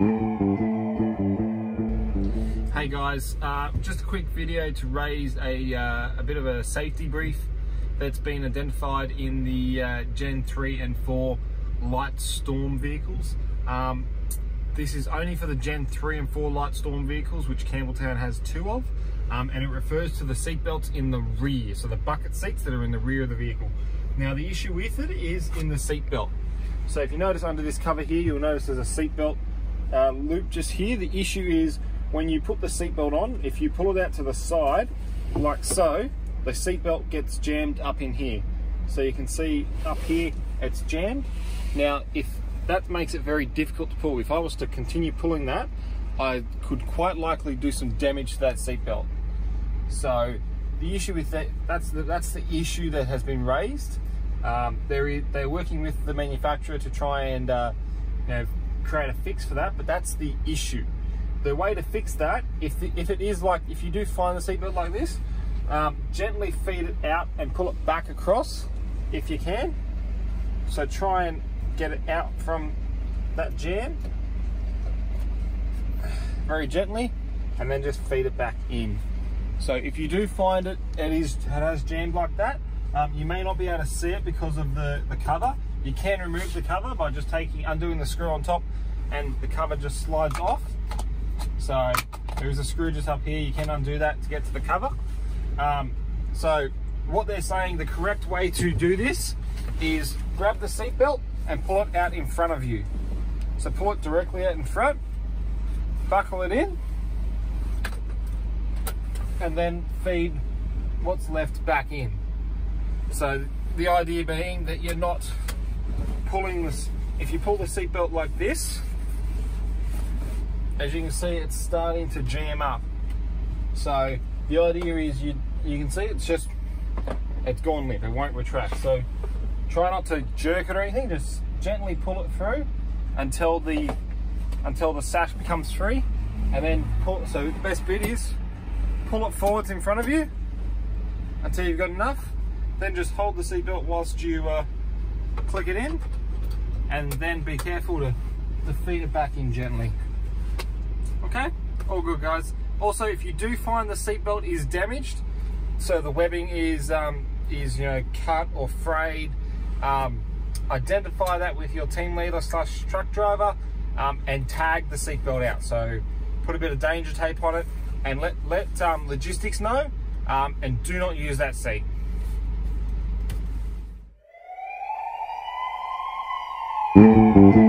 Hey guys, uh, just a quick video to raise a, uh, a bit of a safety brief that's been identified in the uh, Gen 3 and 4 light storm vehicles. Um, this is only for the Gen 3 and 4 light storm vehicles, which Campbelltown has two of, um, and it refers to the seat belts in the rear, so the bucket seats that are in the rear of the vehicle. Now the issue with it is in the seat belt. So if you notice under this cover here, you'll notice there's a seat uh, loop just here. The issue is when you put the seatbelt on, if you pull it out to the side, like so, the seatbelt gets jammed up in here. So you can see up here, it's jammed. Now, if that makes it very difficult to pull, if I was to continue pulling that, I could quite likely do some damage to that seatbelt. So the issue with that, that's the, that's the issue that has been raised. Um, they're, they're working with the manufacturer to try and uh, you know, create a fix for that, but that's the issue. The way to fix that, if, the, if it is like, if you do find the seatbelt like this, um, gently feed it out and pull it back across if you can. So try and get it out from that jam very gently and then just feed it back in. So if you do find it, it is it has jammed like that, um, you may not be able to see it because of the, the cover. You can remove the cover by just taking undoing the screw on top and the cover just slides off. So there is a screw just up here, you can undo that to get to the cover. Um, so what they're saying, the correct way to do this is grab the seat belt and pull it out in front of you. So pull it directly out in front, buckle it in, and then feed what's left back in. So the idea being that you're not pulling this, if you pull the seatbelt like this, as you can see, it's starting to jam up. So the idea is you, you can see it's just, it's gone limp, it won't retract. So try not to jerk it or anything, just gently pull it through until the, until the sash becomes free. And then pull, so the best bit is pull it forwards in front of you until you've got enough then just hold the seatbelt whilst you uh, click it in and then be careful to, to feed it back in gently. Okay, all good guys. Also, if you do find the seatbelt is damaged, so the webbing is, um, is you know, cut or frayed, um, identify that with your team leader slash truck driver um, and tag the seatbelt out. So put a bit of danger tape on it and let, let um, logistics know um, and do not use that seat. Mm-hmm.